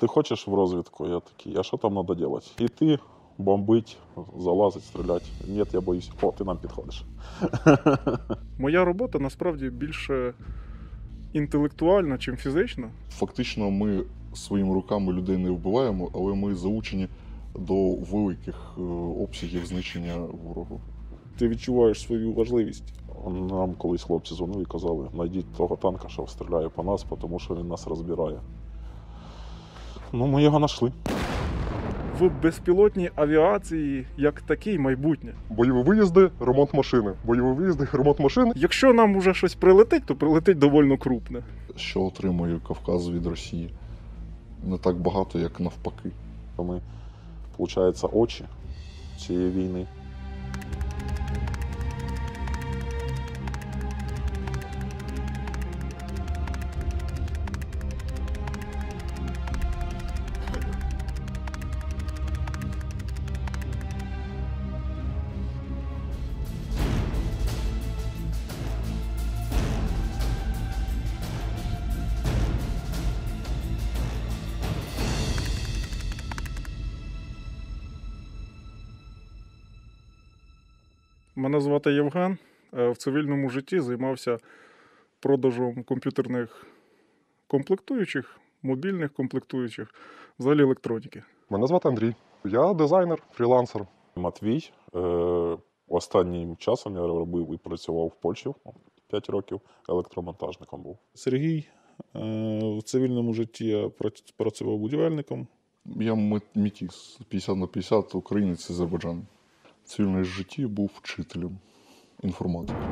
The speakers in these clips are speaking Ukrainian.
Ти хочеш в розвідку? Я такий, а що там треба робити? Іти, бомбить, залазить, стріляти. Ні, я боюсь. О, ти нам підходиш. Моя робота насправді більше інтелектуальна, чим фізична. Фактично, ми своїми руками людей не вбиваємо, але ми заучені до великих е, обсягів знищення ворогу. Ти відчуваєш свою важливість. Нам колись хлопці дзвонили і казали, знайдіть того танка, що стріляє по нас, тому що він нас розбирає. Ну, ми його знайшли. В безпілотній авіації як такий майбутнє. Бойові виїзди, ремонт машини. Бойові виїзди, ремонт машини. Якщо нам уже щось прилетить, то прилетить доволі крупне. Що отримує Кавказ від Росії? Не так багато, як навпаки. Ми, виходить, очі цієї війни. Звати Євген. Е, В цивільному житті займався продажем комп'ютерних комплектуючих, мобільних комплектуючих, взагалі електроніки. Мене звати Андрій. Я дизайнер, фрілансер. Матвій. Е, останнім часом я робив і працював в Польщі 5 років, електромонтажником був. Сергій е, в цивільному житті я працював будівельником. Я метіс 50 на 50, українець Азербайджан. В цивільному житті був вчителем інформатики.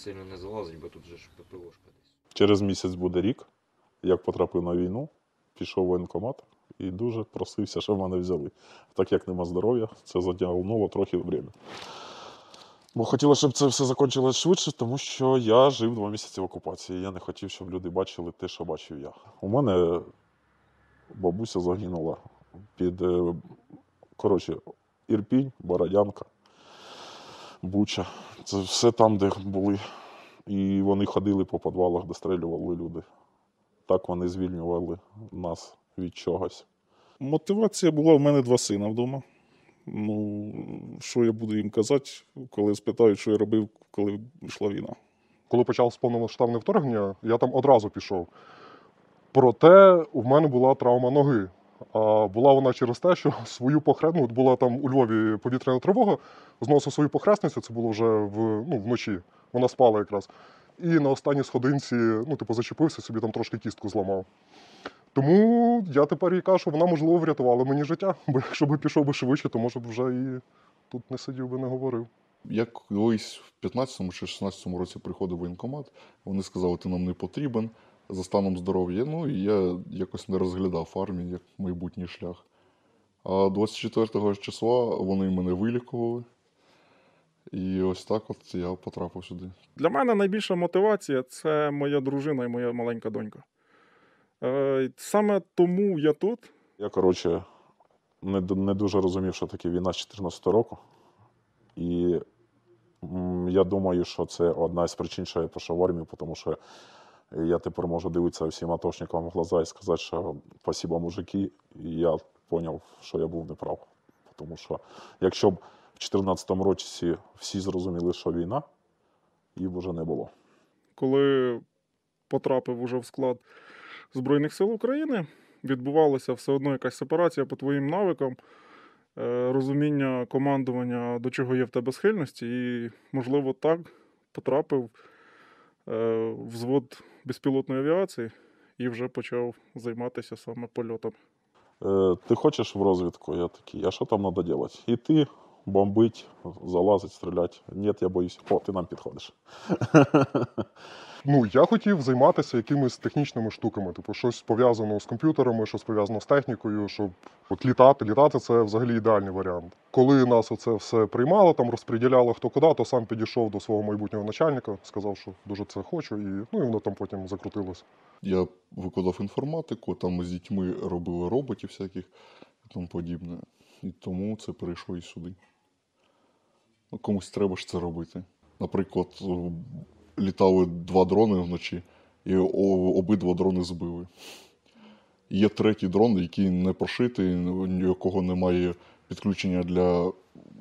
Сильно не залазить, бо тут же ж ППОшка десь. Через місяць буде рік, як потрапив на війну, пішов в воєнкомат і дуже просився, щоб мене взяли. Так як нема здоров'я, це затягнуло трохи время. Бо хотілося, щоб це все закінчилось швидше, тому що я жив два місяці в окупації. Я не хотів, щоб люди бачили те, що бачив я. У мене бабуся загинула під е, коротше, Ірпінь, Бородянка, Буча. Це все там, де були. І вони ходили по підвалах, дострелювали люди. Так вони звільнювали нас від чогось. Мотивація була в мене два сина вдома. Ну, що я буду їм казати, коли спитають, що я робив, коли йшла війна. Коли почалось повномасштабне вторгнення, я там одразу пішов. Проте у мене була травма ноги. А була вона через те, що свою похресну була там у Львові повітряна тривога, зносив свою похресницю, це було вже в, ну, вночі. Вона спала якраз. І на останній сходинці, ну, типу, зачепився, собі там трошки кістку зламав. Тому я тепер їй кажу, що вона, можливо, врятувала мені життя, бо якщо б пішов би швидше, то може б вже і тут не сидів би, не говорив. Я колись в 15-му чи 16-му році приходив воєнкомат, вони сказали, ти нам не потрібен за станом здоров'я. Ну і я якось не розглядав армію як майбутній шлях. А 24 числа вони мене вилікували. І ось так от я потрапив сюди. Для мене найбільша мотивація це моя дружина і моя маленька донька. Е, Саме тому я тут. Я, коротше, не, не дуже розумів, що таке війна з 14 року. І я думаю, що це одна з причин, що я пішов в армію, тому що І я тепер можу дивитися всім атошникам в глаза і сказати, що спасибо, мужики, і я зрозумів, що я був неправ. Тому що якщо б в 2014 році всі зрозуміли, що війна, її б вже не було. коли потрапив уже в склад Збройних сил України, відбувалася все одно якась сепарація по твоїм навикам, е, розуміння командування, до чого є в тебе схильності, і, можливо, так потрапив взвод безпілотної авіації і вже почав займатися саме польотом. Е, ти хочеш в розвідку? Я такий, а що там треба робити? Іти, бомбить, залазить, стріляти. Ні, я боюсь. О, ти нам підходиш. Ну, я хотів займатися якимись технічними штуками, типу щось пов'язано з комп'ютерами, щось пов'язано з технікою, щоб от літати. Літати це взагалі ідеальний варіант. Коли нас оце все приймало, там розподіляло хто куди, то сам підійшов до свого майбутнього начальника, сказав, що дуже це хочу, і ну і воно там потім закрутилось. Я викладав інформатику, там з дітьми робили роботів всяких і тому подібне. І тому це перейшло і сюди. Ну, комусь треба ж це робити. Наприклад, літали два дрони вночі, і обидва дрони збили. Є третій дрон, який не прошитий, ні якого немає підключення для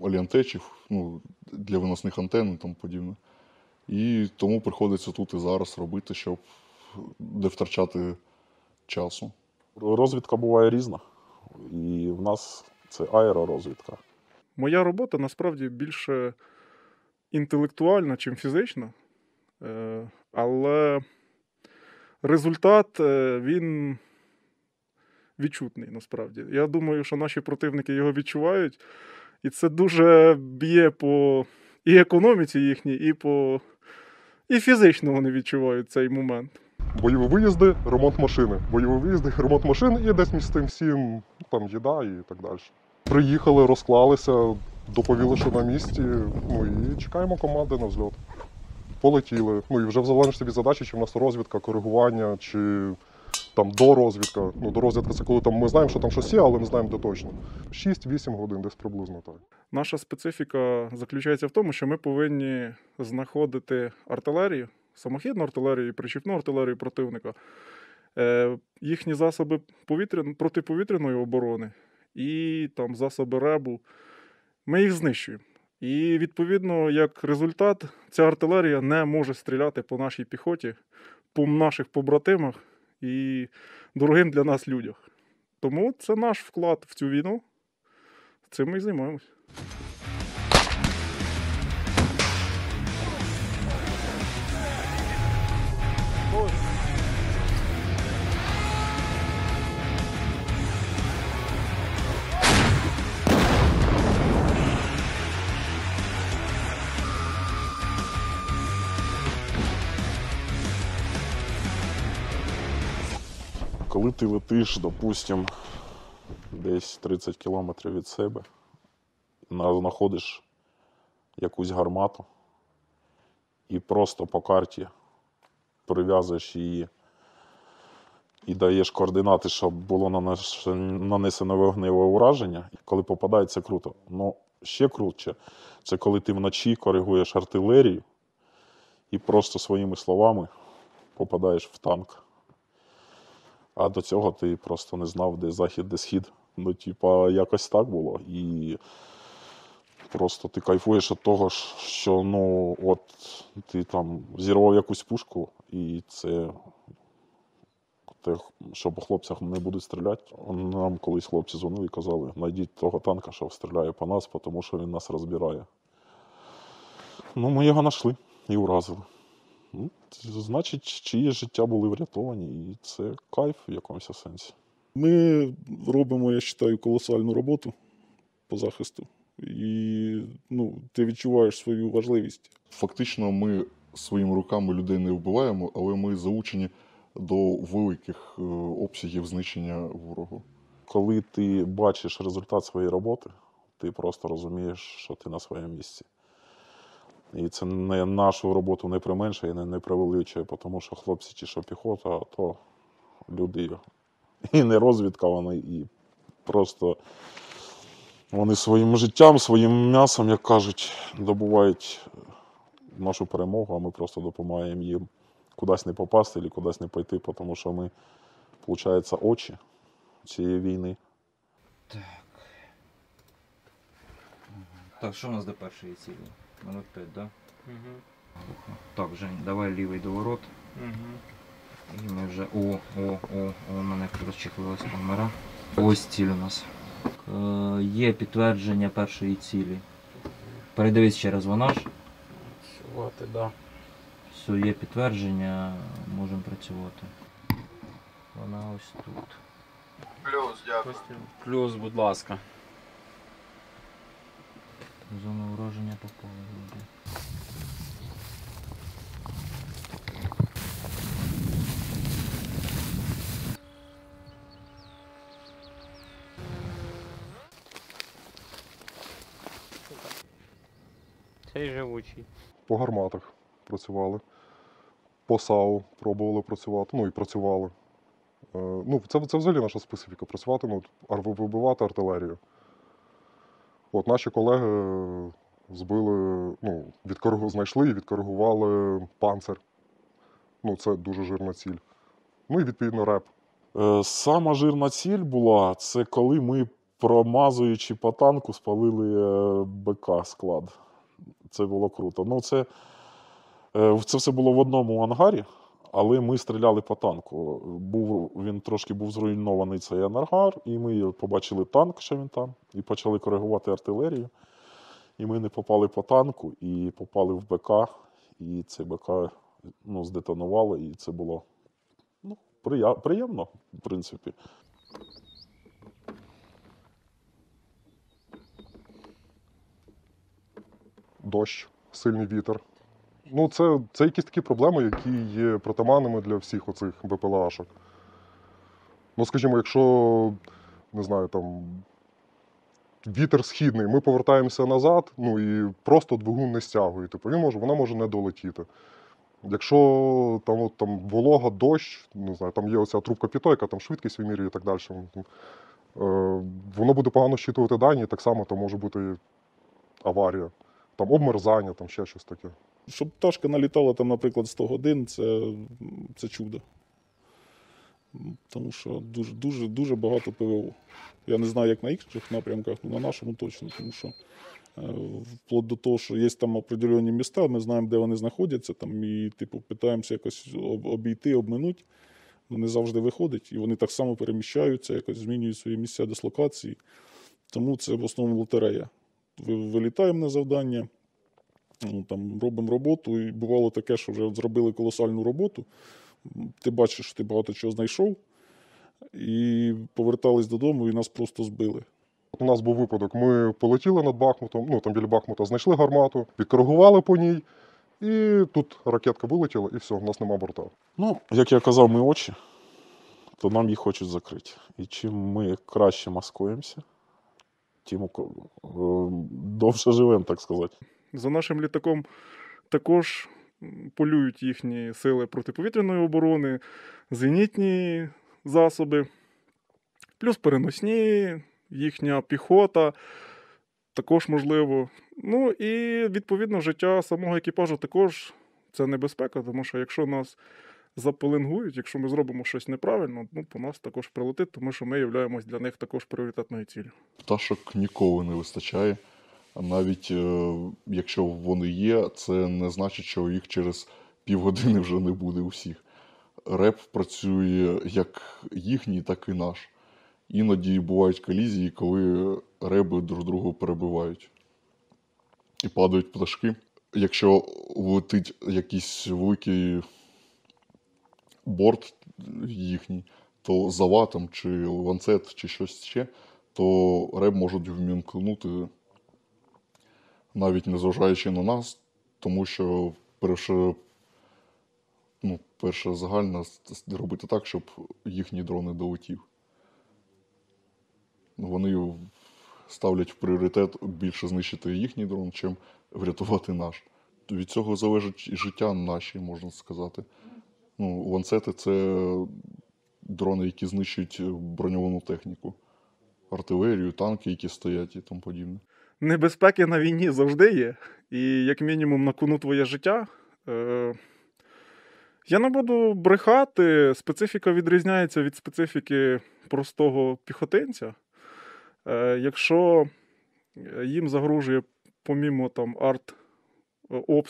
аліантечів, ну, для виносних антенн і тому подібне. І тому приходиться тут і зараз робити, щоб не втрачати часу. Розвідка буває різна. І в нас це аеророзвідка. Моя робота насправді більше інтелектуальна, чим фізична. Е, Але результат е, він відчутний насправді. Я думаю, що наші противники його відчувають, і це дуже б'є по і економіці їхній, і по. І фізично вони відчувають цей момент. Бойові виїзди, ремонт машини. Бойові виїзди, ремонт машин і десь між тим всім ну, там їда і так далі. Приїхали, розклалися, доповіли, що на місці. Ну і чекаємо команди на взльот. Полетіли. Ну і вже в залежності від задачі, чи в нас розвідка, коригування, чи там дорозвідка. Ну, дорозвідка це коли там ми знаємо, що там щось є, але не знаємо, де точно. 6-8 годин, десь приблизно так. Наша специфіка заключається в тому, що ми повинні знаходити артилерію, самохідну артилерію і причіпну артилерію противника, е, їхні засоби повітря... протиповітряної оборони і там засоби РЕБу. Ми їх знищуємо. І відповідно, як результат, ця артилерія не може стріляти по нашій піхоті, по наших побратимах і дорогим для нас людях. Тому це наш вклад в цю війну. Цим ми і займаємось. Коли ти летиш, допустим, десь 30 кілометрів від себе, знаходиш якусь гармату і просто по карті прив'язуєш її і даєш координати, щоб було нанесено вогневе ураження. Коли попадає, це круто. Ну, ще круче, це коли ти вночі коригуєш артилерію і просто своїми словами попадаєш в танк. А до цього ти просто не знав, де захід, де схід. Ну, типа, якось так було. І просто ти кайфуєш від того, що ну, от ти там зірвав якусь пушку, і це те, що по хлопцях не будуть стріляти. Нам колись хлопці дзвонили і казали, знайдіть того танка, що стріляє по нас, тому що він нас розбирає. Ну, ми його знайшли і уразили. Ну, значить, чиї життя були врятовані, і це кайф в якомусь сенсі. Ми робимо, я вважаю, колосальну роботу по захисту. І ну, ти відчуваєш свою важливість. Фактично, ми своїми руками людей не вбиваємо, але ми залучені до великих е, обсягів знищення ворогу. Коли ти бачиш результат своєї роботи, ти просто розумієш, що ти на своєму місці. І це не нашу роботу не применшує не, не привеличує, тому що хлопці, ті, що піхота, то люди і не розвідка, вони і просто вони своїм життям, своїм м'ясом, як кажуть, добувають нашу перемогу, а ми просто допомагаємо їм кудись не попасти або кудись не пойти, тому що ми, виходить, очі цієї війни. Так, Так, що у нас до першої цілі? Минут 5, да? Угу. Так, Жень, давай лівий доворот. І ми вже. О, о, о, о, у мене розчехлилась камера. Ось ціль у нас. Е, є підтвердження першої цілі. Передивись ще раз вона ж. Працювати, да. Все, є підтвердження, можемо працювати. Вона ось тут. Плюс, будь ласка. Зону ураження попали. вроді. Цей живучий. По гарматах працювали, по САУ пробували працювати, ну і працювали. Е, Ну, це, це взагалі наша специфіка працювати, ну, ар- вибивати артилерію. От наші колеги збили, ну, відкоригу, знайшли і відкоригували панцир. Ну, це дуже жирна ціль. Ну і відповідно реп. Е, Сама жирна ціль була це коли ми, промазуючи по танку, спалили е, БК склад. Це було круто. Ну, це, е, це все було в одному ангарі, але ми стріляли по танку. Був, він трошки був зруйнований цей ангар, і ми побачили танк, що він там, і почали коригувати артилерію. І ми не попали по танку, і попали в БК, і цей БК ну, здетонувало, і це було ну, приємно, в принципі. дощ, сильний вітер. Ну, це, це якісь такі проблеми, які є притаманними для всіх оцих БПЛАшок. Ну, скажімо, якщо, не знаю, там вітер східний, ми повертаємося назад, ну і просто двигун не стягує. Типу, він може, вона може не долетіти. Якщо там, от, там волога, дощ, не знаю, там є оця трубка піто, яка там швидкість вимірює і так далі. Е, воно буде погано щитувати дані, і так само там може бути аварія там обмерзання, там ще щось таке. Щоб пташка налітала там, наприклад, 100 годин, це, це чудо. Тому що дуже, дуже, дуже багато ПВО. Я не знаю, як на інших напрямках, але на нашому точно. Тому що е, вплоть до того, що є там определені міста, ми знаємо, де вони знаходяться, там, і типу, питаємося якось обійти, обминути. Ну, не завжди виходить, і вони так само переміщаються, якось змінюють свої місця дислокації. Тому це в основному лотерея. Вилітаємо на завдання, ну, там, робимо роботу, і бувало таке, що вже зробили колосальну роботу. Ти бачиш, що ти багато чого знайшов, і повертались додому, і нас просто збили. У нас був випадок, ми полетіли над Бахмутом, ну там біля Бахмута знайшли гармату, підкоригували по ній, і тут ракетка вилетіла, і все, у нас нема борта. Ну, як я казав, ми очі, то нам їх хочуть закрити. І чим ми краще маскуємося, тим е, довше живемо, так сказати. За нашим літаком також полюють їхні сили протиповітряної оборони, зенітні засоби, плюс переносні, їхня піхота також можливо. Ну і відповідно життя самого екіпажу також це небезпека, тому що якщо нас запеленгують, якщо ми зробимо щось неправильно, ну, по нас також прилетить, тому що ми являємось для них також пріоритетною ціллю. Пташок ніколи не вистачає. Навіть е, якщо вони є, це не значить, що їх через півгодини вже не буде усіх. Реп працює як їхній, так і наш. Іноді бувають колізії, коли реби друг другу перебивають і падають пташки. Якщо летить якийсь великий борт їхній, то за ватом чи ланцет, чи щось ще, то реб можуть вмімкнути, навіть незважаючи на нас, тому що перше, ну, перше с- робити так, щоб їхній дрон не долетів. Вони ставлять в пріоритет більше знищити їхній дрон, чим врятувати наш. Від цього залежить і життя наші, можна сказати. Ну, ланцети це дрони, які знищують броньовану техніку, артилерію, танки, які стоять і тому подібне. Небезпеки на війні завжди є. І як мінімум на кону твоє життя. Е, Я не буду брехати, специфіка відрізняється від специфіки простого піхотинця. Е, якщо їм загрожує, помімо там арт е,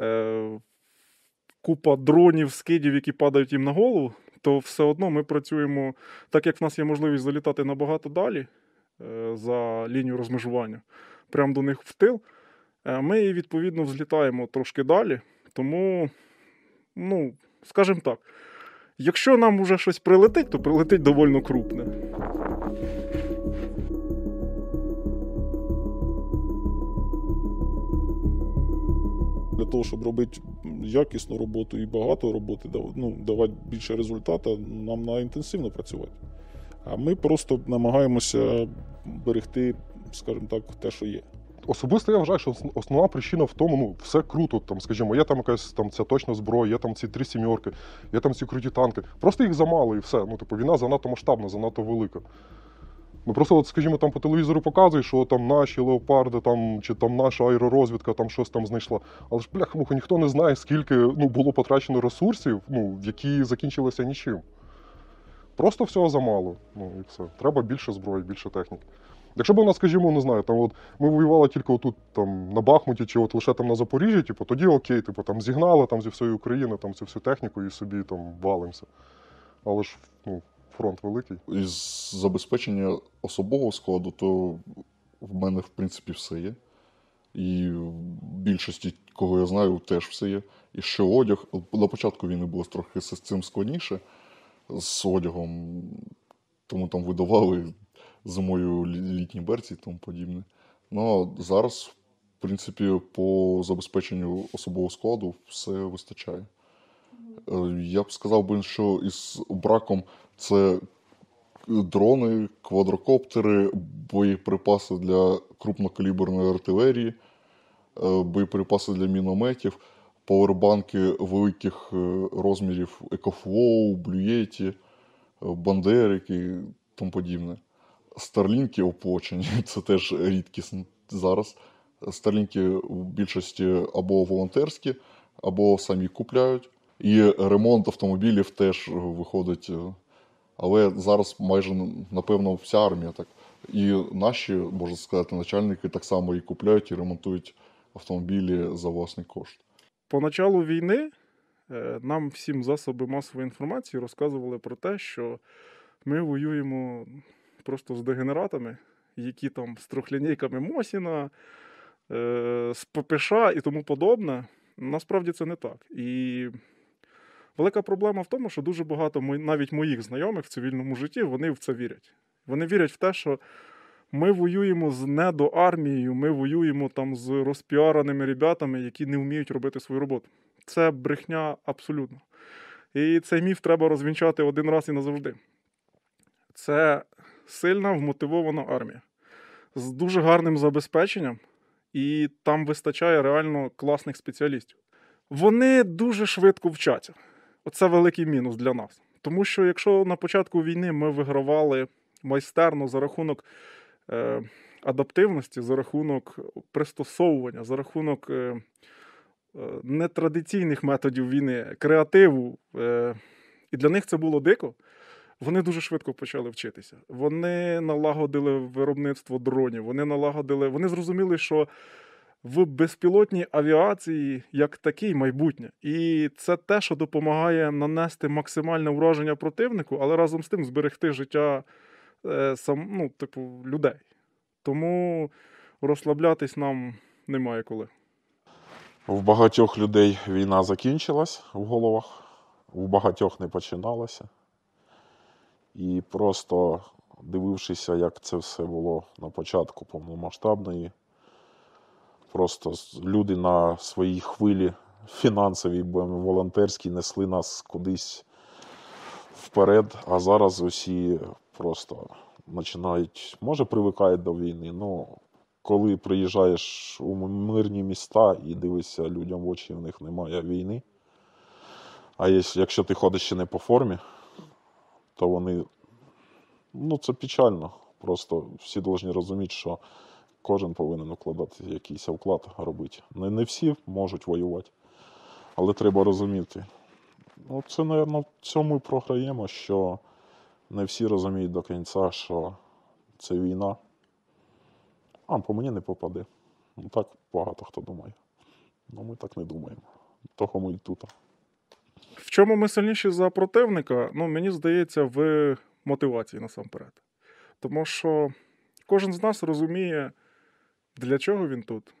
е, купа дронів, скидів, які падають їм на голову, то все одно ми працюємо, так як в нас є можливість залітати набагато далі за лінію розмежування, прямо до них в тил. е, Ми відповідно взлітаємо трошки далі. Тому, ну, скажімо так, якщо нам уже щось прилетить, то прилетить довольно крупне. Для того, щоб робити якісну роботу і багато роботи, ну, давати більше результату, нам треба інтенсивно працювати. А ми просто намагаємося берегти, скажімо так, те, що є. Особисто я вважаю, що основна причина в тому, ну все круто. Там, скажімо, є там якась там ця точна зброя, є там ці три сімерки, є там ці круті танки. Просто їх замало і все. Ну, типу, війна занадто масштабна, занадто велика. Ну просто, от, скажімо, там по телевізору показують, що там наші леопарди, там чи там наша аеророзвідка там щось там знайшла. Але ж бляха муха, ніхто не знає, скільки ну, було потрачено ресурсів, ну, які закінчилися нічим. Просто всього замало. Ну і все. Треба більше зброї, більше техніки. Якщо б у нас, скажімо, не знаю, там от ми воювали тільки отут там на Бахмуті чи от лише там на Запоріжжі, типу, тоді окей, типу, там зігнали там зі всієї України там цю всю техніку і собі там валимося. Але ж ну, фронт великий. Із забезпечення особового складу, то в мене, в принципі, все є. І в більшості, кого я знаю, теж все є. І ще одяг. На початку війни було трохи з цим складніше з одягом, тому там видавали зимою літні берці і тому подібне. Ну а зараз, в принципі, по забезпеченню особового складу все вистачає. Е, Я б сказав би, що із браком це дрони, квадрокоптери, боєприпаси для крупнокаліберної артилерії, е, боєприпаси для мінометів, павербанки великих е, розмірів EcoFlow, Bluetti, е, Бандерики і тому подібне. Старлінки оплачені, це теж рідкість зараз. Старлінки в більшості або волонтерські, або самі купляють. І ремонт автомобілів теж виходить. е, Але зараз майже напевно вся армія так. І наші, можна сказати, начальники так само і купляють і ремонтують автомобілі за власний кошт. По началу війни е, нам всім засоби масової інформації розказували про те, що ми воюємо просто з дегенератами, які там з трьохлінійками Мосіна, е, з ППШ і тому подобне. Насправді це не так. І велика проблема в тому, що дуже багато навіть моїх знайомих в цивільному житті вони в це вірять. Вони вірять в те, що ми воюємо з недоармією, ми воюємо там з розпіараними ребятами, які не вміють робити свою роботу. Це брехня абсолютно. І цей міф треба розвінчати один раз і назавжди. Це сильна вмотивована армія з дуже гарним забезпеченням, і там вистачає реально класних спеціалістів. Вони дуже швидко вчаться. Оце великий мінус для нас. Тому що якщо на початку війни ми вигравали майстерно за рахунок адаптивності, за рахунок пристосовування, за рахунок е, е, нетрадиційних методів війни, креативу, е, і для них це було дико. Вони дуже швидко почали вчитися. Вони налагодили виробництво дронів. Вони налагодили. Вони зрозуміли, що в безпілотній авіації як такий майбутнє. І це те, що допомагає нанести максимальне враження противнику, але разом з тим зберегти життя е, сам, ну, типу, людей. Тому розслаблятись нам немає коли. В багатьох людей війна закінчилась в головах, у багатьох не починалася. І просто дивившися, як це все було на початку повномасштабної, просто люди на своїй хвилі фінансовій, волонтерській несли нас кудись вперед, а зараз усі просто починають, може, привикають до війни, ну коли приїжджаєш у мирні міста і дивишся людям в очі, в них немає війни. А якщо ти ходиш ще не по формі, то вони. Ну, це печально. Просто всі повинні розуміти, що кожен повинен укладати якийсь вклад робити. Не, не всі можуть воювати. Але треба розуміти. Ну, це, мабуть, в цьому і програємо, що не всі розуміють до кінця, що це війна. А по мені не попаде. Ну, так багато хто думає. Ну, ми так не думаємо. Того ми і тут. В чому ми сильніші за противника? Ну, мені здається, в мотивації насамперед. Тому що кожен з нас розуміє, для чого він тут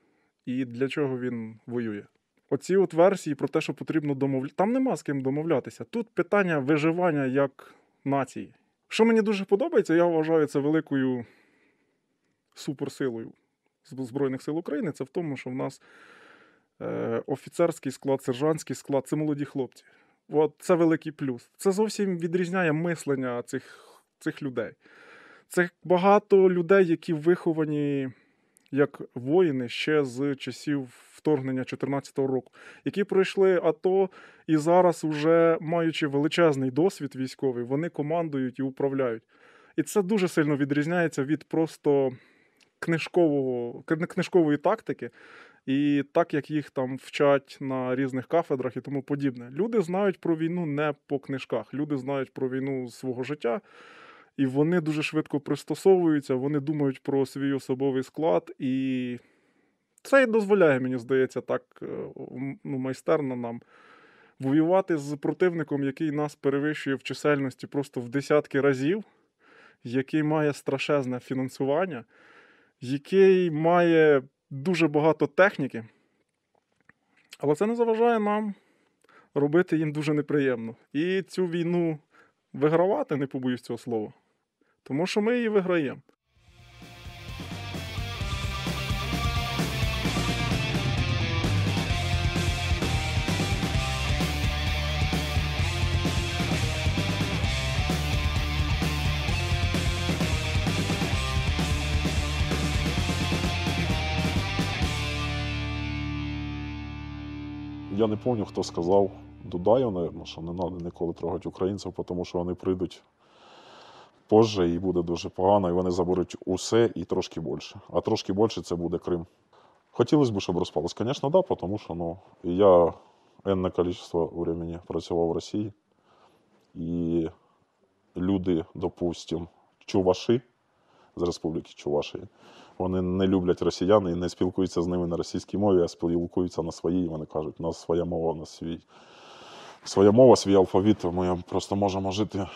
і для чого він воює. Оці от версії про те, що потрібно домовлятися. Там нема з ким домовлятися. Тут питання виживання як нації. Що мені дуже подобається, я вважаю це великою суперсилою Зб- Збройних сил України. Це в тому, що в нас е, офіцерський склад, сержантський склад це молоді хлопці. От це великий плюс. Це зовсім відрізняє мислення цих, цих людей. Це багато людей, які виховані як воїни ще з часів вторгнення 2014 року, які пройшли АТО і зараз, уже маючи величезний досвід військовий, вони командують і управляють. І це дуже сильно відрізняється від просто книжкового, книжкової тактики, і так як їх там вчать на різних кафедрах і тому подібне. Люди знають про війну не по книжках, люди знають про війну свого життя, і вони дуже швидко пристосовуються, вони думають про свій особовий склад, і це і дозволяє, мені здається, так е, ну, майстерно нам воювати з противником, який нас перевищує в чисельності просто в десятки разів, який має страшезне фінансування, який має дуже багато техніки, але це не заважає нам робити їм дуже неприємно. І цю війну вигравати, не побоюсь цього слова. Тому що ми її виграємо. Я не пам'ятаю, хто сказав Дудаєв, напевно, що не треба ніколи трогати українців, тому що вони прийдуть позже і буде дуже погано, і вони заберуть усе і трошки більше. А трошки більше це буде Крим. Хотілося б, щоб розпалось. Звісно, так, да, тому що ну, я енне кількість времени працював в Росії, і люди, допустим, чуваші з Республіки Чувашії, вони не люблять росіян і не спілкуються з ними на російській мові, а спілкуються на своїй. Вони кажуть, у нас своя мова, у нас свій, своя мова, свій алфавіт, ми просто можемо жити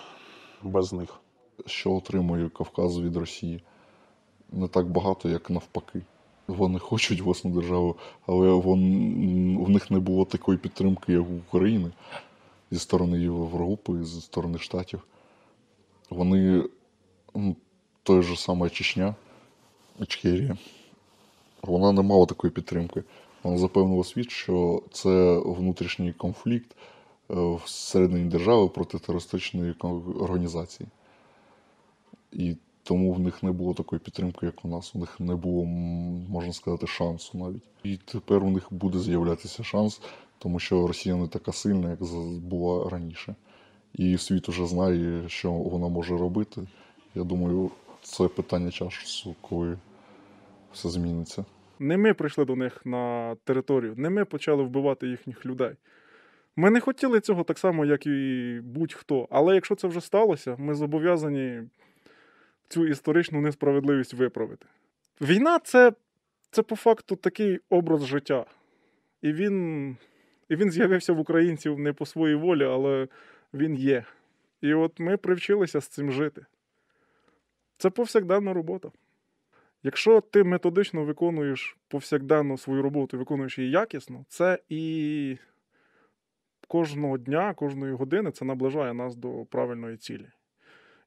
без них. Що отримує Кавказ від Росії? Не так багато, як навпаки. Вони хочуть власну державу, але вон, в них не було такої підтримки, як у України зі сторони Європи, зі сторони Штатів. Вони ну, той же саме Чечня, Ічкерія, вона не мала такої підтримки. Вона запевнила світ, що це внутрішній конфлікт е, всередині держави проти терористичної організації. І тому в них не було такої підтримки, як у нас. У них не було, можна сказати, шансу навіть. І тепер у них буде з'являтися шанс, тому що Росія не така сильна, як була раніше. І світ уже знає, що вона може робити. Я думаю, це питання часу, коли все зміниться. Не ми прийшли до них на територію, не ми почали вбивати їхніх людей. Ми не хотіли цього так само, як і будь-хто. Але якщо це вже сталося, ми зобов'язані цю історичну несправедливість виправити. Війна це, це по факту такий образ життя. І він, і він з'явився в українців не по своїй волі, але він є. І от ми привчилися з цим жити. Це повсякденна робота. Якщо ти методично виконуєш повсякденно свою роботу, виконуєш її якісно, це і кожного дня, кожної години це наближає нас до правильної цілі.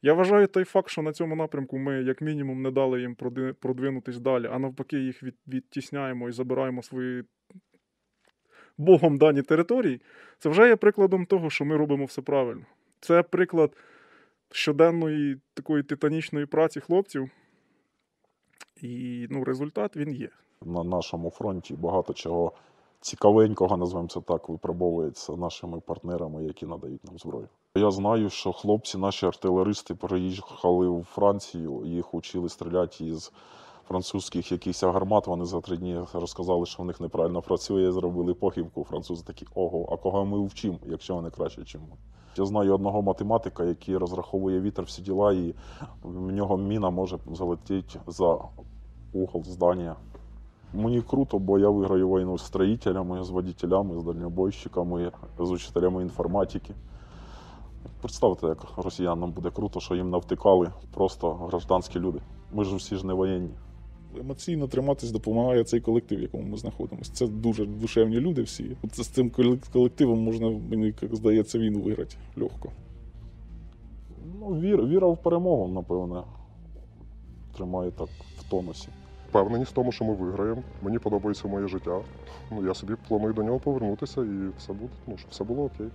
Я вважаю той факт, що на цьому напрямку ми, як мінімум, не дали їм продвинутись далі, а навпаки, їх відтісняємо і забираємо свої Богом дані території, це вже є прикладом того, що ми робимо все правильно. Це приклад щоденної такої титанічної праці хлопців. І ну, результат він є. На нашому фронті багато чого цікавенького, називаємо це так, випробовується нашими партнерами, які надають нам зброю. Я знаю, що хлопці, наші артилеристи, приїхали у Францію, їх учили стріляти із французьких якихось гармат. Вони за три дні розказали, що в них неправильно працює, зробили похибку. Французи такі, ого, а кого ми вчимо, якщо вони краще, ніж ми. Я знаю одного математика, який розраховує вітер всі діла, і в нього міна може залетіти за угол здання. Мені круто, бо я виграю війну з строїтелями, з водителями, з дальнобойщиками, з учителями інформатики. Представте, як росіянам буде круто, що їм навтикали просто гражданські люди. Ми ж всі ж не воєнні. Емоційно триматись допомагає цей колектив, в якому ми знаходимося. Це дуже душевні люди всі. От з цим колективом можна, мені як здається, війну виграти легко. Ну, вір, віра в перемогу, напевне, тримає так в тонусі. Впевненість в тому, що ми виграємо. Мені подобається моє життя. Ну, я собі планую до нього повернутися і все буде, ну, щоб все було окей.